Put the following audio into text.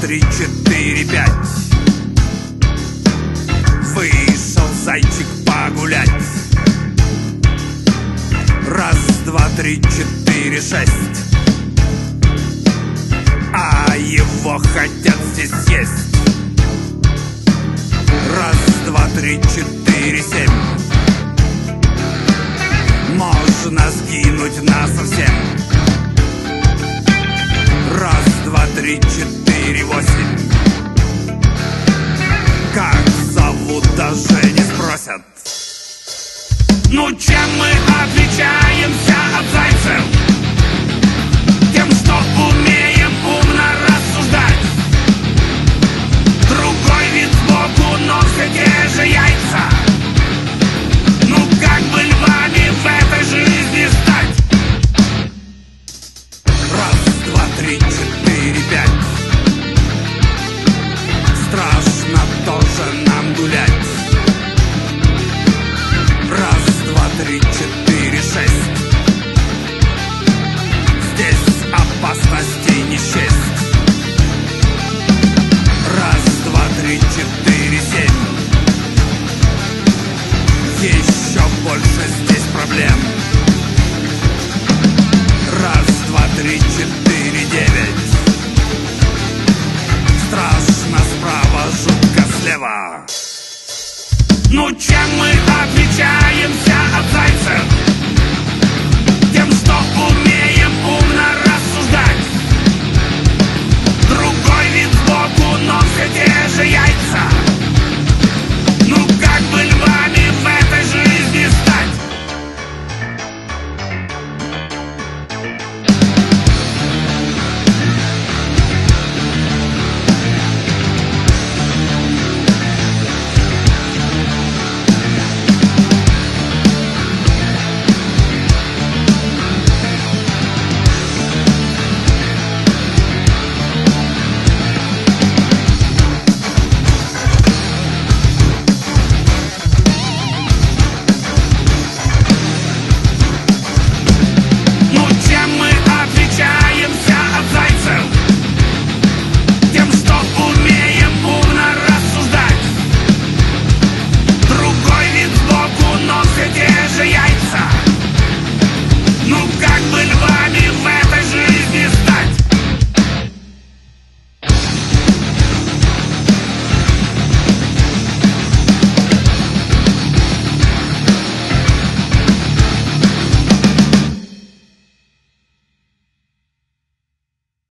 три, четыре, пять. Вышел зайчик погулять. Раз, два, три, четыре, шесть. А его хотят здесь съесть Раз, два, три, четыре, семь. Можно сгинуть насовсем Раз, два, три, четыре, спросят Ну чем мы отличаемся от зайцев? Не счесть Раз, два, три, четыре, семь. Еще больше здесь проблем. Раз, два, три, четыре, девять. Страшно справа, жутко слева. Ну чем мы отличаемся от